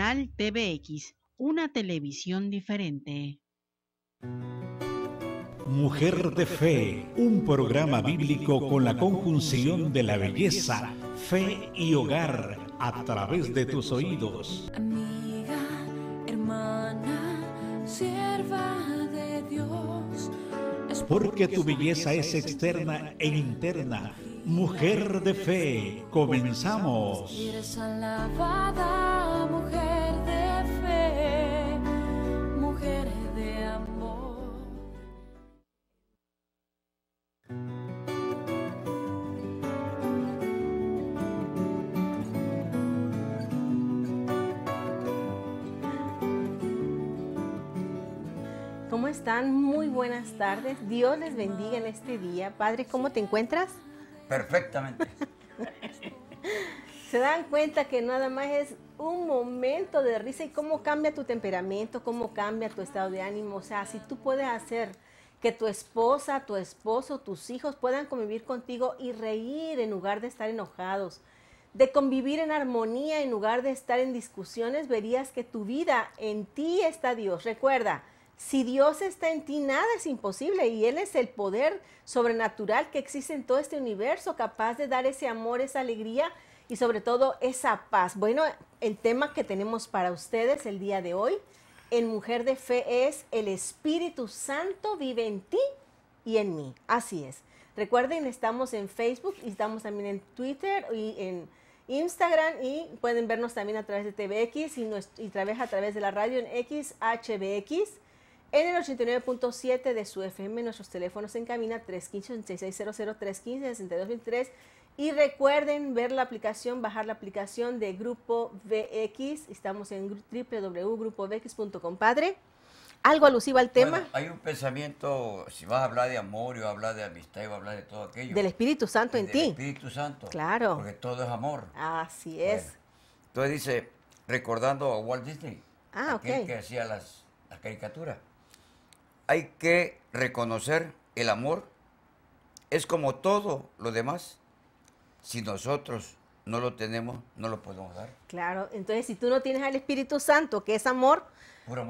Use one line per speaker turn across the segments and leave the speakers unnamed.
Canal TVX, una televisión diferente.
Mujer de Fe, un programa bíblico con la conjunción de la belleza, fe y hogar a través de tus oídos.
Amiga, hermana, sierva de Dios.
Porque tu belleza es externa e interna. Mujer de Fe, comenzamos.
Eres alabada, mujer de fe, mujer de amor.
¿Cómo están? Muy buenas tardes. Dios les bendiga en este día. Padre, ¿cómo te encuentras?
Perfectamente.
Se dan cuenta que nada más es un momento de risa y cómo cambia tu temperamento, cómo cambia tu estado de ánimo. O sea, si tú puedes hacer que tu esposa, tu esposo, tus hijos puedan convivir contigo y reír en lugar de estar enojados, de convivir en armonía en lugar de estar en discusiones, verías que tu vida en ti está Dios. Recuerda, si Dios está en ti, nada es imposible y Él es el poder sobrenatural que existe en todo este universo, capaz de dar ese amor, esa alegría y sobre todo esa paz. Bueno, el tema que tenemos para ustedes el día de hoy en Mujer de Fe es el Espíritu Santo vive en ti y en mí. Así es. Recuerden, estamos en Facebook y estamos también en Twitter y en Instagram y pueden vernos también a través de TVX y, a través de la radio en XHBX. En el 89.7 de su FM, nuestros teléfonos en cabina 315-8600, 315-6223. Y recuerden ver la aplicación, bajar la aplicación de Grupo VX. Estamos en www.grupovx.com. Padre, algo alusivo al tema
Bueno, hay un pensamiento, si vas a hablar de amor, a hablar de amistad, a hablar de todo aquello.
del Espíritu Santo en
del
ti.
Espíritu Santo.
Claro.
Porque todo es amor.
Así es.
Bueno, entonces dice, recordando a Walt Disney,
Ah,
aquel
ok.
que hacía las, las caricaturas. Hay que reconocer el amor. Es como todo lo demás. Si nosotros no lo tenemos, no lo podemos dar.
Claro, entonces si tú no tienes al Espíritu Santo, que es amor,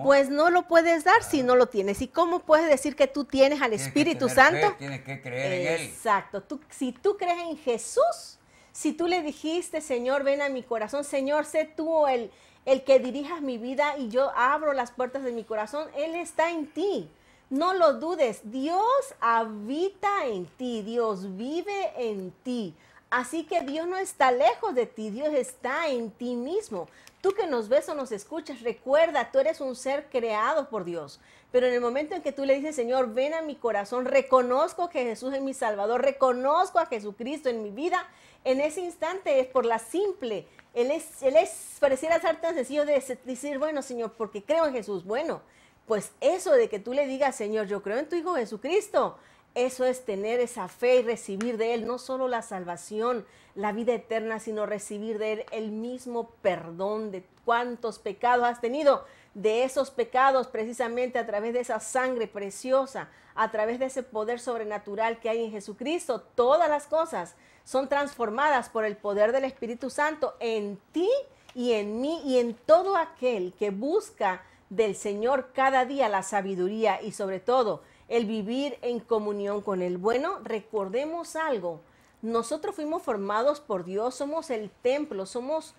pues no lo puedes dar si no lo tienes. ¿Y cómo puedes decir que tú tienes al
Tienes que
Espíritu
tener
Santo?
fe, tienes que creer en Él.
Exacto. Tú, si tú crees en Jesús, si tú le dijiste, Señor, ven a mi corazón, Señor, sé tú el, el que dirijas mi vida y yo abro las puertas de mi corazón, Él está en ti. No lo dudes, Dios habita en ti, Dios vive en ti. Así que Dios no está lejos de ti, Dios está en ti mismo. Tú que nos ves o nos escuchas, recuerda, tú eres un ser creado por Dios. Pero en el momento en que tú le dices, Señor, ven a mi corazón, reconozco que Jesús es mi Salvador, reconozco a Jesucristo en mi vida, en ese instante es por la simple, Él es, él es pareciera ser tan sencillo de decir, bueno, Señor, porque creo en Jesús. Bueno, pues eso de que tú le digas, Señor, yo creo en tu Hijo Jesucristo, eso es tener esa fe y recibir de Él no solo la salvación, la vida eterna, sino recibir de Él el mismo perdón de cuántos pecados has tenido. De esos pecados, precisamente a través de esa sangre preciosa, a través de ese poder sobrenatural que hay en Jesucristo, todas las cosas son transformadas por el poder del Espíritu Santo en ti y en mí y en todo aquel que busca del Señor cada día la sabiduría y sobre todo el vivir en comunión con Él. Bueno, recordemos algo. Nosotros fuimos formados por Dios, somos el templo, somos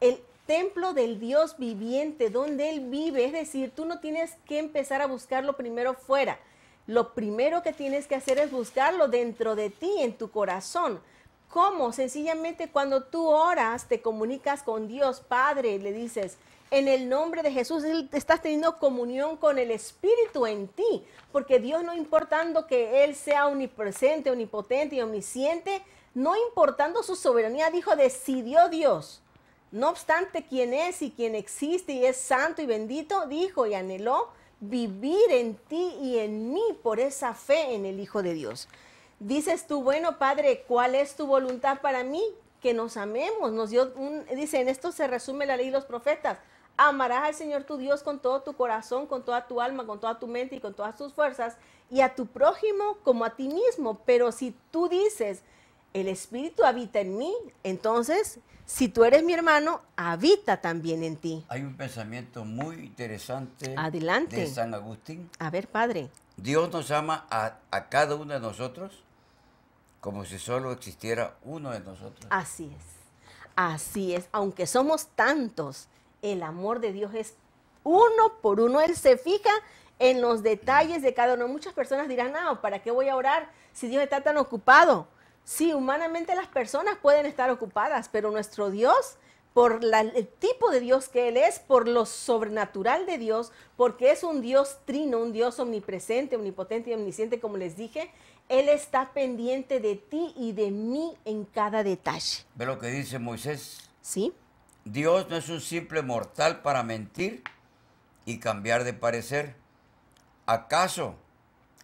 el templo del Dios viviente, donde Él vive. Es decir, tú no tienes que empezar a buscarlo primero fuera. Lo primero que tienes que hacer es buscarlo dentro de ti, en tu corazón. ¿Cómo? Sencillamente cuando tú oras, te comunicas con Dios Padre, le dices, en el nombre de Jesús, estás teniendo comunión con el Espíritu en ti, porque Dios no importando que Él sea omnipresente, omnipotente y omnisciente, no importando su soberanía, dijo, decidió Dios. No obstante quién es y quién existe y es santo y bendito, dijo y anheló vivir en ti y en mí por esa fe en el Hijo de Dios. Dices tú, bueno, Padre, ¿cuál es tu voluntad para mí? Que nos amemos. Nos dio un, dice, en esto se resume la ley y los profetas. Amarás al Señor tu Dios con todo tu corazón, con toda tu alma, con toda tu mente y con todas tus fuerzas, y a tu prójimo como a ti mismo. Pero si tú dices, el Espíritu habita en mí, entonces, si tú eres mi hermano, habita también en ti.
Hay un pensamiento muy interesante
Adelante.
de San Agustín.
A ver, Padre.
Dios nos ama a, a cada uno de nosotros como si solo existiera uno de nosotros.
Así es. Así es. Aunque somos tantos, el amor de Dios es uno por uno. Él se fija en los detalles de cada uno. Muchas personas dirán, no, ¿para qué voy a orar si Dios está tan ocupado? Sí, humanamente las personas pueden estar ocupadas, pero nuestro Dios, por la- el tipo de Dios que Él es, por lo sobrenatural de Dios, porque es un Dios trino, un Dios omnipresente, omnipotente y omnisciente, como les dije, Él está pendiente de ti y de mí en cada detalle.
Ve lo que dice Moisés.
¿Sí?
Dios no es un simple mortal para mentir y cambiar de parecer. ¿Acaso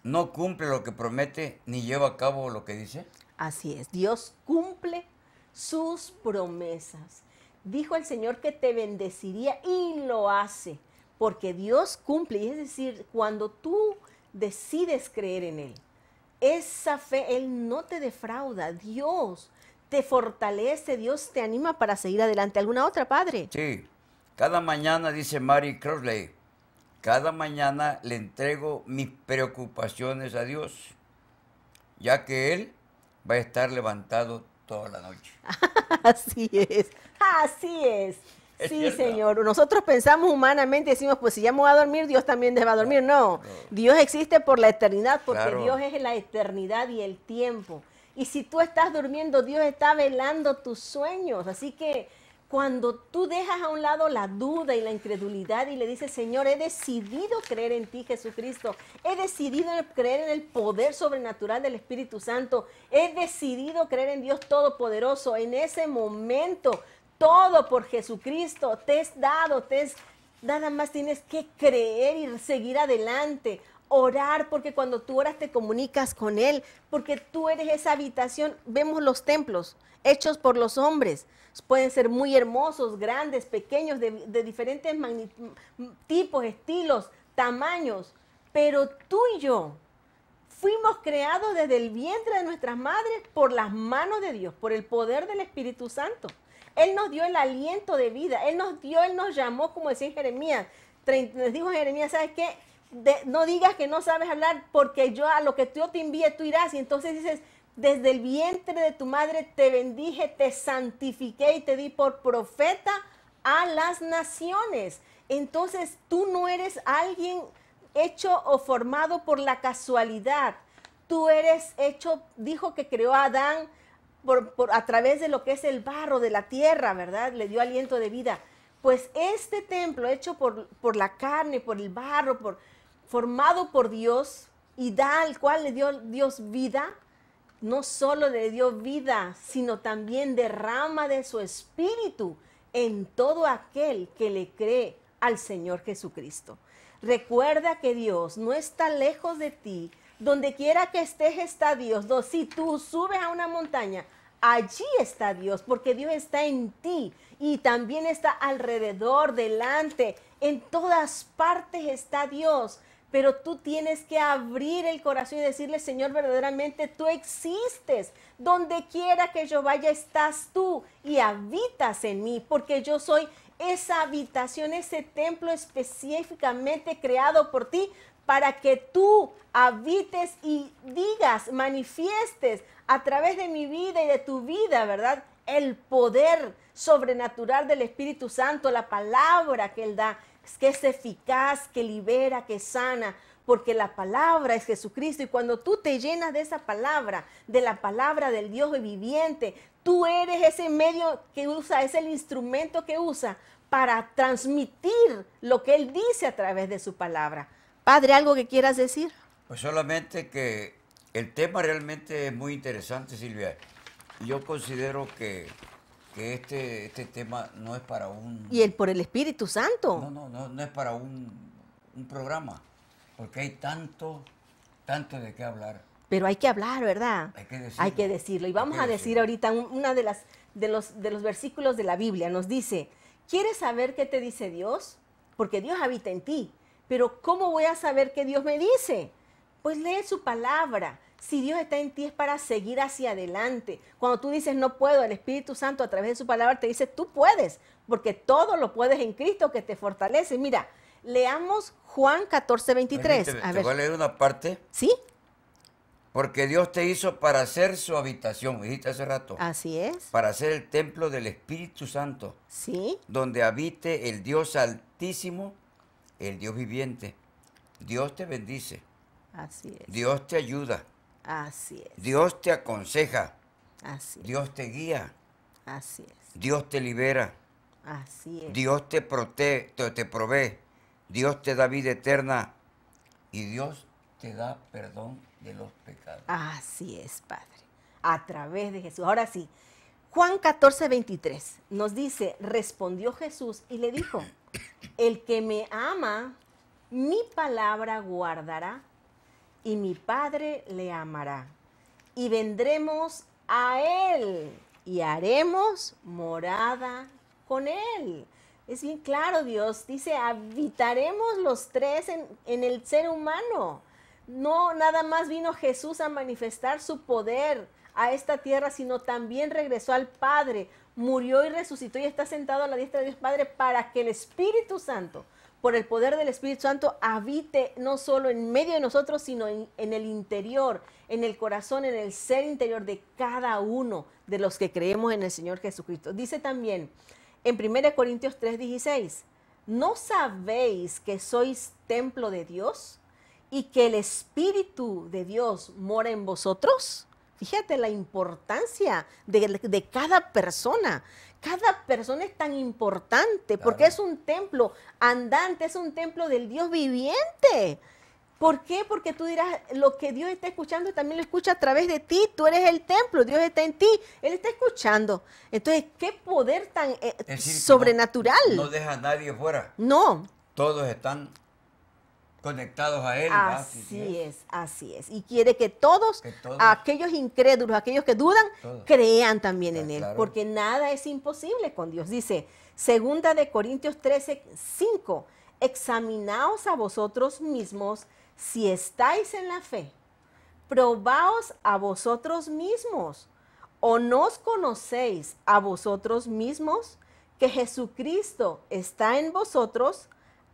no cumple lo que promete ni lleva a cabo lo que dice?
Así es, Dios cumple sus promesas. Dijo el Señor que te bendeciría y lo hace, porque Dios cumple. Y es decir, cuando tú decides creer en Él, esa fe, Él no te defrauda. Dios te fortalece, Dios te anima para seguir adelante. ¿Alguna otra, Padre?
Sí. Cada mañana, dice Mary Crossley, cada mañana le entrego mis preocupaciones a Dios, ya que Él va a estar levantado toda la noche.
Así es, así es.
Es
Sí,
cierto.
Señor. Nosotros pensamos humanamente, decimos, pues si ya me voy a dormir, Dios también debe dormir. No, Dios existe por la eternidad, porque
Claro.
Dios es la eternidad y el tiempo. Y si tú estás durmiendo, Dios está velando tus sueños. Así que cuando tú dejas a un lado la duda y la incredulidad y le dices, Señor, he decidido creer en ti, Jesucristo. He decidido creer en el poder sobrenatural del Espíritu Santo. He decidido creer en Dios Todopoderoso. En ese momento, todo por Jesucristo te es dado, te es Nada más tienes que creer y seguir adelante. Orar, porque cuando tú oras te comunicas con Él, porque tú eres esa habitación. Vemos los templos hechos por los hombres. Pueden ser muy hermosos, grandes, pequeños, de, diferentes tipos, estilos, tamaños. Pero tú y yo fuimos creados desde el vientre de nuestras madres por las manos de Dios, por el poder del Espíritu Santo. Él nos dio el aliento de vida, Él nos dio, Él nos llamó, como decía Jeremías, les dijo Jeremías, ¿sabes qué? No digas que no sabes hablar, porque yo a lo que yo te envíe tú irás. Y entonces dices, desde el vientre de tu madre te bendije, te santifiqué y te di por profeta a las naciones. Entonces tú no eres alguien hecho o formado por la casualidad. Tú eres hecho, dijo que creó a Adán por, por- a través de lo que es el barro de la tierra, ¿verdad? Le dio aliento de vida. Pues este templo hecho por, por la carne, por el barro, por, formado por Dios y da al cual le dio Dios vida, no solo le dio vida, sino también derrama de su espíritu en todo aquel que le cree al Señor Jesucristo. Recuerda que Dios no está lejos de ti. Donde quiera que estés está Dios. Si tú subes a una montaña, allí está Dios, porque Dios está en ti y también está alrededor, delante, en todas partes está Dios. Pero tú tienes que abrir el corazón y decirle, Señor, verdaderamente tú existes. Donde quiera que yo vaya, estás tú y habitas en mí, porque yo soy esa habitación, ese templo específicamente creado por ti para que tú habites y digas, manifiestes a través de mi vida y de tu vida, ¿verdad? El poder sobrenatural del Espíritu Santo, la palabra que Él da, que es eficaz, que libera, que sana, porque la palabra es Jesucristo y cuando tú te llenas de esa palabra, de la palabra del Dios viviente, tú eres ese medio que usa, es el instrumento que usa para transmitir lo que Él dice a través de su palabra. Padre, ¿algo que quieras decir?
Pues solamente que el tema realmente es muy interesante, Silvia. Yo considero que, que este, este tema no es para un...
Y el por el Espíritu Santo.
No, no, no, no es para un, un programa, porque hay tanto, tanto de qué hablar.
Pero hay que hablar, ¿verdad?
Hay que decirlo.
Hay que decirlo. Y vamos a decir
decirlo.
ahorita un- una de las de los de los versículos de la Biblia. Nos dice, ¿quieres saber qué te dice Dios? Porque Dios habita en ti. Pero ¿cómo voy a saber qué Dios me dice? Pues lee su palabra. Si Dios está en ti es para seguir hacia adelante. Cuando tú dices no puedo, el Espíritu Santo a través de su palabra te dice tú puedes, porque todo lo puedes en Cristo que te fortalece. Mira, leamos Juan 14, 23.
Permíteme,
A
te voy a leer una parte.
¿Sí?
Porque Dios te hizo para ser su habitación, dijiste hace rato.
Así es.
Para ser el templo del Espíritu Santo,
Sí.
donde habite el Dios altísimo, el Dios viviente. Dios te bendice,
Así es.
Dios te ayuda,
Así es.
Dios te aconseja,
Así es.
Dios te guía,
Así es.
Dios te libera,
Así es.
Dios te protege, te, te provee, Dios te da vida eterna y Dios te da perdón de los pecados.
Así es, Padre. A través de Jesús. Ahora sí, Juan 14, 23 nos dice, respondió Jesús y le dijo, el que me ama, mi palabra guardará y mi Padre le amará. Y vendremos a Él y haremos morada con Él. Es bien claro, Dios dice, habitaremos los tres en, en el ser humano. No nada más vino Jesús a manifestar su poder a esta tierra, sino también regresó al Padre, murió y resucitó y está sentado a la diestra de Dios Padre para que el Espíritu Santo, por el poder del Espíritu Santo, habite no solo en medio de nosotros, sino en, el interior, en el corazón, en el ser interior de cada uno de los que creemos en el Señor Jesucristo. Dice también en 1 Corintios 3:16, ¿no sabéis que sois templo de Dios? y que el Espíritu de Dios mora en vosotros. Fíjate la importancia de, de cada persona. Cada persona es tan importante porque es un templo andante, es un templo del Dios viviente. ¿Por qué? Porque tú dirás, lo que Dios está escuchando también lo escucha a través de ti. Tú eres el templo, Dios está en ti, Él está escuchando. Entonces, ¿qué poder tan eh,
decir,
sobrenatural?
No, no deja a nadie fuera.
no,
Todos están conectados a Él.
Así es, así es. Y quiere que todos,
Que todos-
aquellos incrédulos, aquellos que dudan,
Todos.
crean también
Ah,
en Él,
claro.
porque nada es imposible con Dios. Dice, segunda de Corintios 13, 5, examinaos a vosotros mismos si estáis en la fe, probaos a vosotros mismos, o no os conocéis a vosotros mismos que Jesucristo está en vosotros,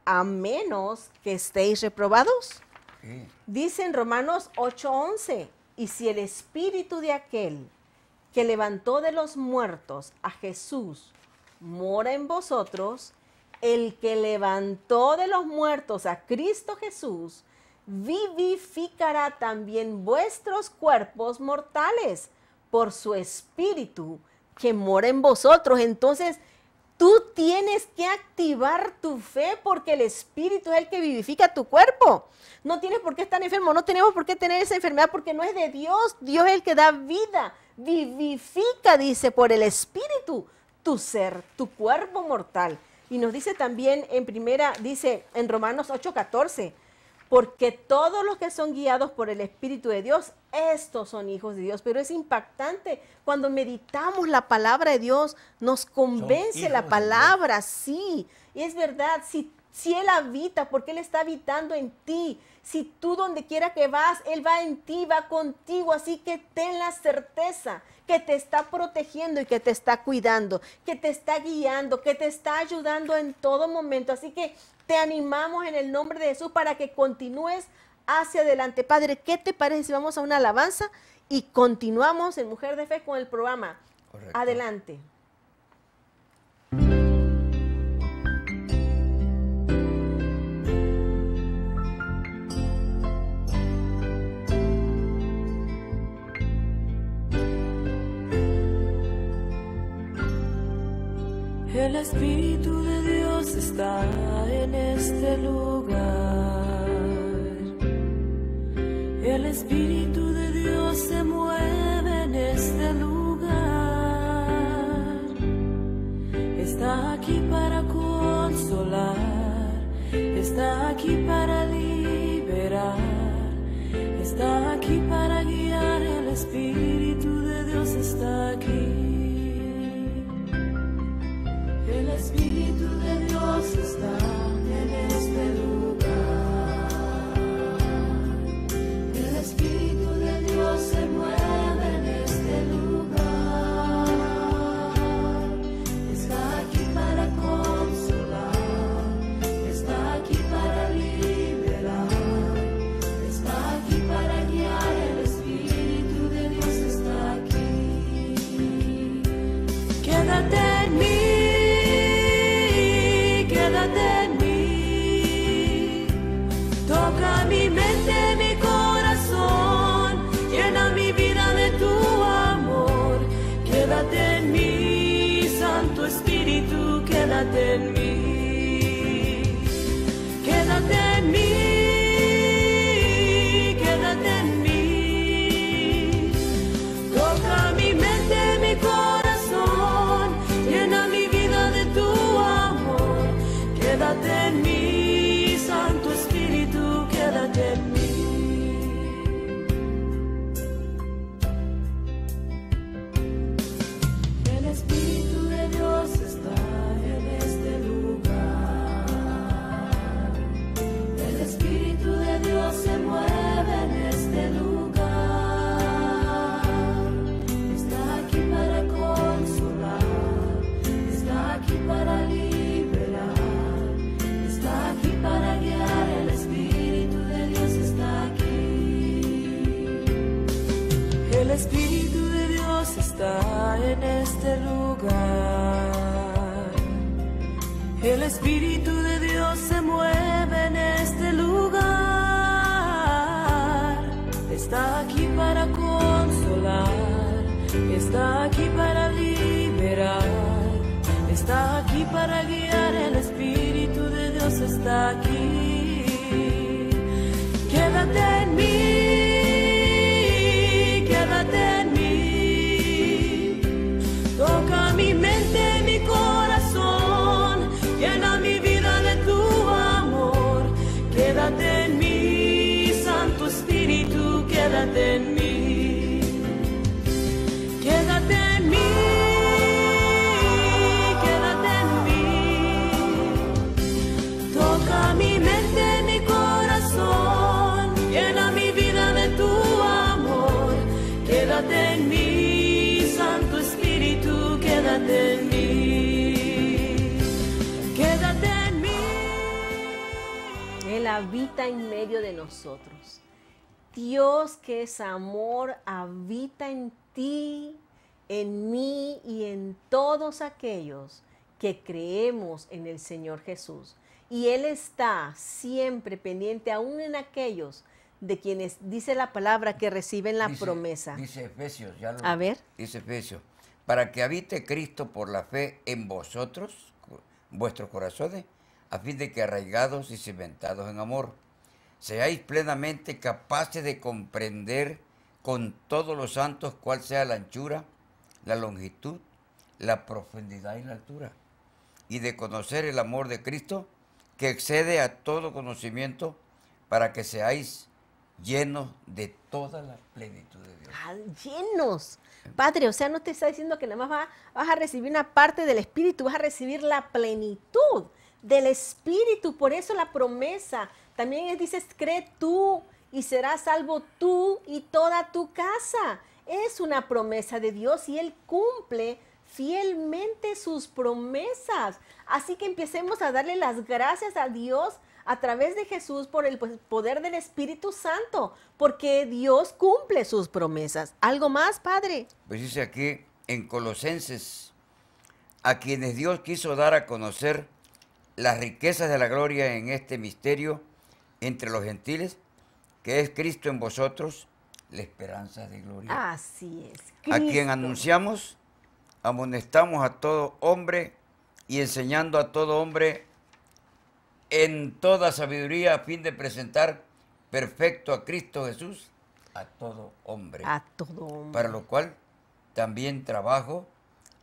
a menos que estéis reprobados.
Sí.
Dice en Romanos 8:11, y si el espíritu de aquel que levantó de los muertos a Jesús mora en vosotros, el que levantó de los muertos a Cristo Jesús, vivificará también vuestros cuerpos mortales por su espíritu que mora en vosotros. Entonces, Tú tienes que activar tu fe porque el Espíritu es el que vivifica tu cuerpo. No tienes por qué estar enfermo, no tenemos por qué tener esa enfermedad porque no es de Dios. Dios es el que da vida, vivifica, dice, por el Espíritu tu ser, tu cuerpo mortal. Y nos dice también en primera, dice en Romanos 8:14, porque todos los que son guiados por el Espíritu de Dios, estos son hijos de Dios. Pero es impactante cuando meditamos la palabra de Dios, nos convence la palabra, sí. Y es verdad, si, si Él habita, porque Él está habitando en ti. Si tú donde quiera que vas, Él va en ti, va contigo. Así que ten la certeza que te está protegiendo y que te está cuidando, que te está guiando, que te está ayudando en todo momento. Así que te animamos en el nombre de Jesús para que continúes hacia adelante. Padre, ¿qué te parece si vamos a una alabanza y continuamos en Mujer de Fe con el programa?
Correcto.
Adelante.
El Espíritu de Dios está en este lugar. El Espíritu de Dios se mueve en este lugar. Está aquí para consolar. Está aquí para liberar. Está aquí
habita en medio de nosotros. Dios que es amor habita en ti, en mí y en todos aquellos que creemos en el Señor Jesús. Y Él está siempre pendiente, aún en aquellos de quienes dice la palabra que reciben la
Dice-
promesa.
Dice Efesios, ya lo
A ver.
Dice Efesios, para que habite Cristo por la fe en vosotros, vuestros corazones, a fin de que arraigados y cimentados en amor, seáis plenamente capaces de comprender con todos los santos cuál sea la anchura, la longitud, la profundidad y la altura, y de conocer el amor de Cristo que excede a todo conocimiento, para que seáis llenos de toda la plenitud de Dios.
Ah, llenos. Padre, o sea, no te está diciendo que nada más va- vas a recibir una parte del Espíritu, vas a recibir la plenitud del Espíritu. Por eso la promesa. También es, dices, cree tú y serás salvo tú y toda tu casa. Es una promesa de Dios y Él cumple fielmente sus promesas. Así que empecemos a darle las gracias a Dios a través de Jesús por el pues, poder del Espíritu Santo, porque Dios cumple sus promesas. ¿Algo más, Padre?
Pues dice aquí en Colosenses, a quienes Dios quiso dar a conocer las riquezas de la gloria en este misterio entre los gentiles, que es Cristo en vosotros, la esperanza de gloria.
Así es.
a quien
Cristo.
anunciamos, amonestamos a todo hombre y enseñando a todo hombre en toda sabiduría a fin de presentar perfecto a Cristo Jesús a todo hombre.
A todo hombre.
Para lo cual también trabajo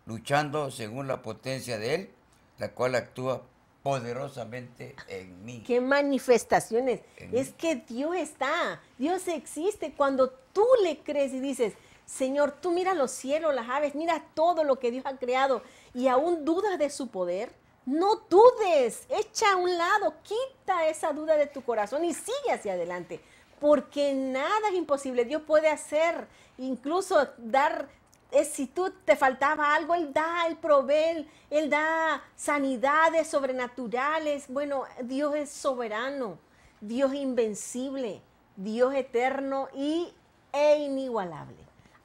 luchando según la potencia de Él, la cual actúa poderosamente en mí.
¿Qué manifestaciones?
En
Es
mí.
que Dios está, Dios existe. Cuando tú le crees y dices, Señor, tú mira los cielos, las aves, mira todo lo que Dios ha creado y aún dudas de su poder, no dudes, echa a un lado, quita esa duda de tu corazón y sigue hacia adelante, porque nada es imposible. Dios puede hacer, incluso dar es si tú te faltaba algo, Él da, Él provee, Él, Él da sanidades sobrenaturales. Bueno, Dios es soberano, Dios invencible, Dios eterno y, e inigualable.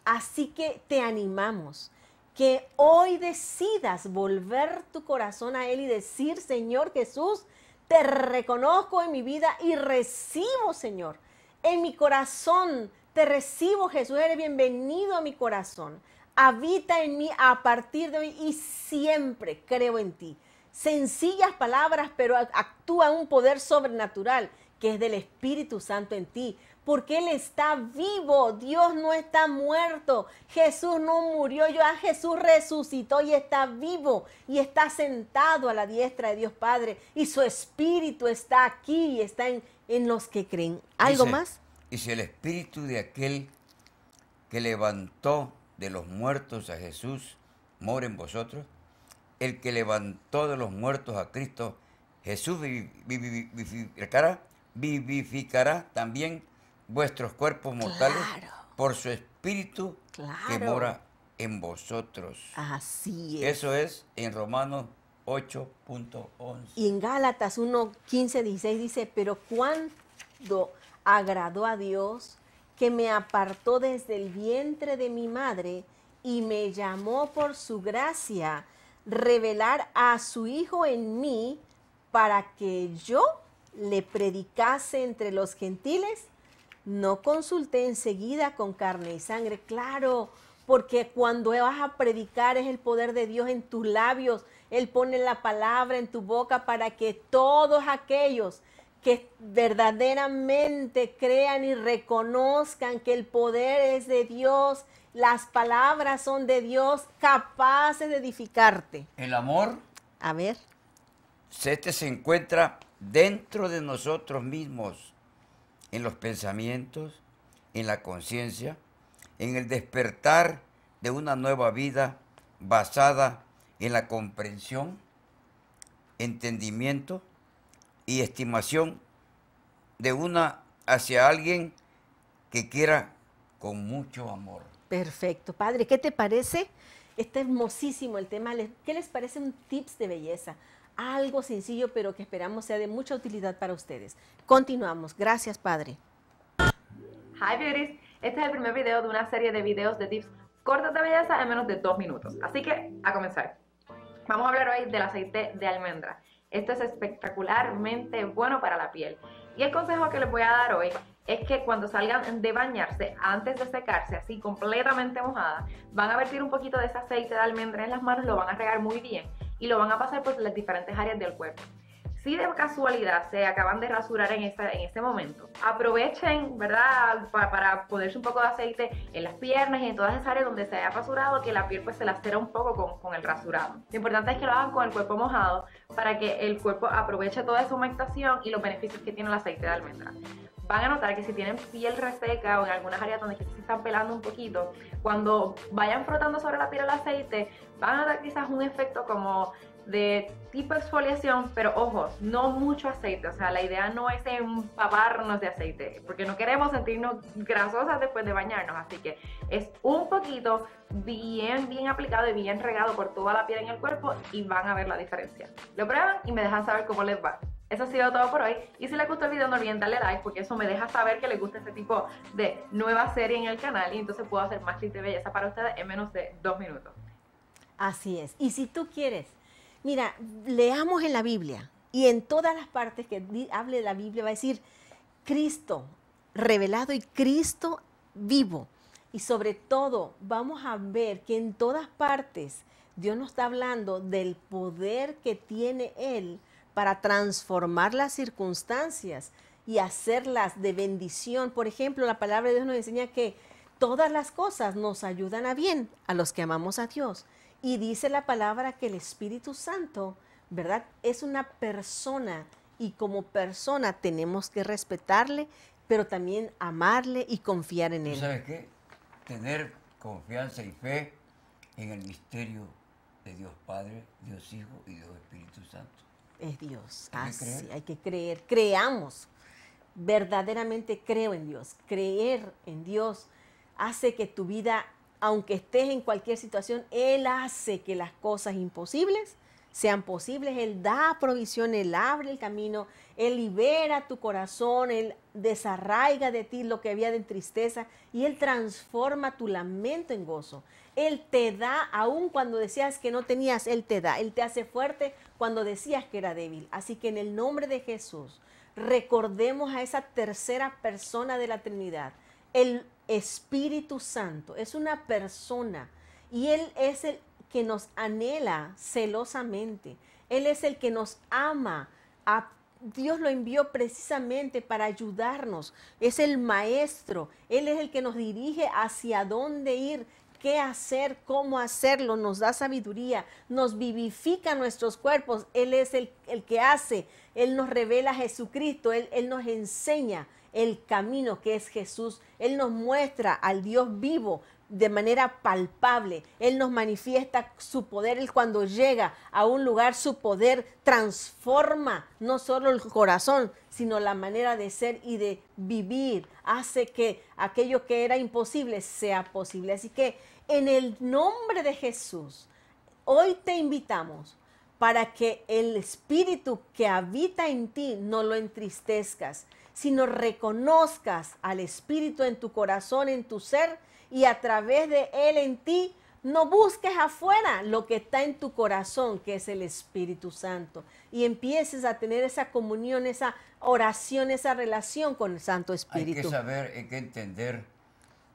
Así que te animamos que hoy decidas volver tu corazón a Él y decir, Señor Jesús, te reconozco en mi vida y recibo, Señor. En mi corazón te recibo, Jesús. Eres bienvenido a mi corazón. Habita en mí a partir de hoy y siempre creo en ti. Sencillas palabras, pero actúa un poder sobrenatural que es del Espíritu Santo en ti porque Él está vivo. Dios no está muerto. Jesús no murió. Yo a Jesús resucitó y está vivo y está sentado a la diestra de Dios Padre. Y su Espíritu está aquí y está en, los que creen. ¿Algo más?
Y si el Espíritu de aquel que levantó de los muertos a Jesús mora en vosotros, el que levantó de los muertos a Cristo, Jesús vivificará, vivificará también vuestros cuerpos mortales por su espíritu que mora en vosotros.
Así es.
Eso es en Romanos 8.11.
Y en Gálatas 1, 15, 16 dice, pero cuando agradó a Dios que me apartó desde el vientre de mi madre y me llamó por su gracia, revelar a su Hijo en mí para que yo le predicase entre los gentiles no consulté enseguida con carne y sangre, claro, porque cuando vas a predicar es el poder de Dios en tus labios. Él pone la palabra en tu boca para que todos aquellos que verdaderamente crean y reconozcan que el poder es de Dios, las palabras son de Dios, capaces de edificarte.
El amor.
A ver.
Este se encuentra dentro de nosotros mismos en los pensamientos, en la conciencia, en el despertar de una nueva vida basada en la comprensión, entendimiento y estimación de una hacia alguien que quiera con mucho amor.
Perfecto. Padre, ¿qué te parece? Está hermosísimo el tema. ¿Qué les parece un tips de belleza? algo sencillo, pero que esperamos sea de mucha utilidad para ustedes. Continuamos. Gracias, Padre.
Hi, beauties. Este es el primer video de una serie de videos de tips cortos de belleza en menos de dos minutos. Así que, a comenzar. Vamos a hablar hoy del aceite de almendra. Esto es espectacularmente bueno para la piel. Y el consejo que les voy a dar hoy es que cuando salgan de bañarse, antes de secarse, así completamente mojada, van a vertir un poquito de ese aceite de almendra en las manos, lo van a regar muy bien y lo van a pasar por las diferentes áreas del cuerpo. Si de casualidad se acaban de rasurar en, ese, en momento, aprovechen, ¿verdad? Para, para, ponerse un poco de aceite en las piernas y en todas esas áreas donde se haya rasurado, que la piel pues se lacera un poco con, con el rasurado. Lo importante es que lo hagan con el cuerpo mojado para que el cuerpo aproveche toda esa humectación y los beneficios que tiene el aceite de almendra van a notar que si tienen piel reseca o en algunas áreas donde se están pelando un poquito, cuando vayan frotando sobre la piel el aceite, van a notar quizás un efecto como de tipo exfoliación, pero ojo, no mucho aceite, o sea, la idea no es empaparnos de aceite, porque no queremos sentirnos grasosas después de bañarnos, así que es un poquito bien, bien aplicado y bien regado por toda la piel en el cuerpo y van a ver la diferencia. Lo prueban y me dejan saber cómo les va. Eso ha sido todo por hoy. Y si les gustó el video, no olviden darle like porque eso me deja saber que les gusta este tipo de nueva serie en el canal y entonces puedo hacer más tips de belleza para ustedes en menos de dos minutos.
Así es. Y si tú quieres, mira, leamos en la Biblia y en todas las partes que hable la Biblia va a decir Cristo revelado y Cristo vivo. Y sobre todo, vamos a ver que en todas partes Dios nos está hablando del poder que tiene Él para transformar las circunstancias y hacerlas de bendición. Por ejemplo, la palabra de Dios nos enseña que todas las cosas nos ayudan a bien a los que amamos a Dios. Y dice la palabra que el Espíritu Santo, ¿verdad? Es una persona y como persona tenemos que respetarle, pero también amarle y confiar en él.
¿Sabes qué? Tener confianza y fe en el misterio de Dios Padre, Dios Hijo y Dios Espíritu Santo
es Dios. Así, hay que creer. Creamos. Verdaderamente creo en Dios. Creer en Dios hace que tu vida, aunque estés en cualquier situación, Él hace que las cosas imposibles sean posibles. Él da provisión, Él abre el camino, Él libera tu corazón, Él desarraiga de ti lo que había de tristeza y Él transforma tu lamento en gozo. Él te da, aun cuando decías que no tenías, Él te da. Él te hace fuerte cuando decías que era débil. Así que en el nombre de Jesús, recordemos a esa tercera persona de la Trinidad. El Espíritu Santo es una persona y Él es el que nos anhela celosamente. Él es el que nos ama. Dios lo envió precisamente para ayudarnos. Es el maestro. Él es el que nos dirige hacia dónde ir, qué hacer, cómo hacerlo. Nos da sabiduría, nos vivifica nuestros cuerpos. Él es el, el que hace. Él nos revela a Jesucristo. Él, él nos enseña el camino que es Jesús. Él nos muestra al Dios vivo de manera palpable. Él nos manifiesta su poder. Él cuando llega a un lugar, su poder transforma no solo el corazón, sino la manera de ser y de vivir. Hace que aquello que era imposible sea posible. Así que en el nombre de Jesús, hoy te invitamos para que el espíritu que habita en ti no lo entristezcas, sino reconozcas al espíritu en tu corazón, en tu ser, y a través de Él en ti, no busques afuera lo que está en tu corazón, que es el Espíritu Santo, y empieces a tener esa comunión, esa oración, esa relación con el Santo Espíritu.
Hay que saber, hay que entender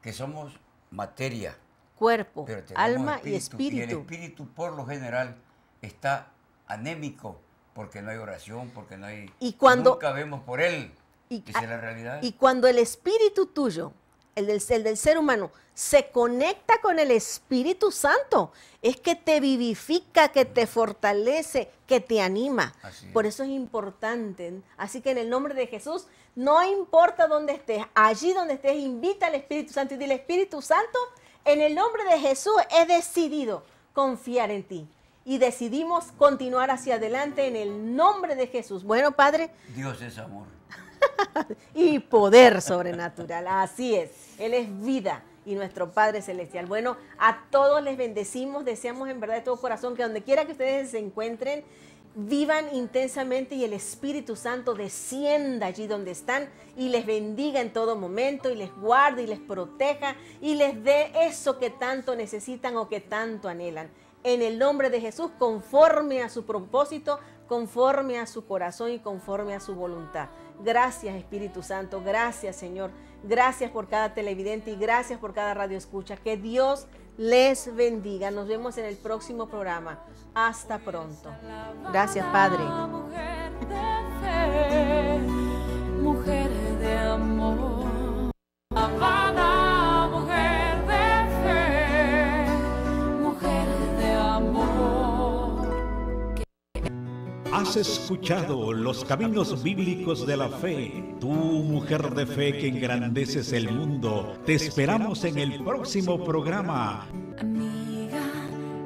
que somos materia.
Cuerpo, alma y espíritu. Y
el espíritu por lo general está anémico porque no hay oración, porque no hay...
Y cuando,
nunca vemos por él. Y, Esa es la realidad.
Y cuando el espíritu tuyo el del, del, ser humano, se conecta con el Espíritu Santo. Es que te vivifica, que te fortalece, que te anima. Por eso es importante. Así que en el nombre de Jesús, no importa dónde estés, allí donde estés, invita al Espíritu Santo y dile, Espíritu Santo, en el nombre de Jesús he decidido confiar en ti. Y decidimos continuar hacia adelante en el nombre de Jesús. Bueno, Padre.
Dios es amor.
y poder sobrenatural. Así es. Él es vida y nuestro Padre Celestial. Bueno, a todos les bendecimos, deseamos en verdad de todo corazón que donde quiera que ustedes se encuentren, vivan intensamente y el Espíritu Santo descienda allí donde están y les bendiga en todo momento y les guarde y les proteja y les dé eso que tanto necesitan o que tanto anhelan. En el nombre de Jesús, conforme a su propósito, conforme a su corazón y conforme a su voluntad. Gracias Espíritu Santo, gracias Señor, gracias por cada televidente y gracias por cada radio escucha. Que Dios les bendiga. Nos vemos en el próximo programa. Hasta pronto. Gracias Padre. Mujer de amor.
Has escuchado los caminos bíblicos de la fe. Tú, mujer de fe que engrandeces el mundo, te esperamos en el próximo programa.
Amiga,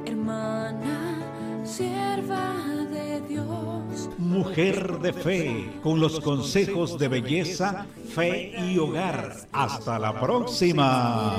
hermana, sierva de Dios.
Mujer de fe, con los consejos de belleza, fe y hogar. Hasta la próxima.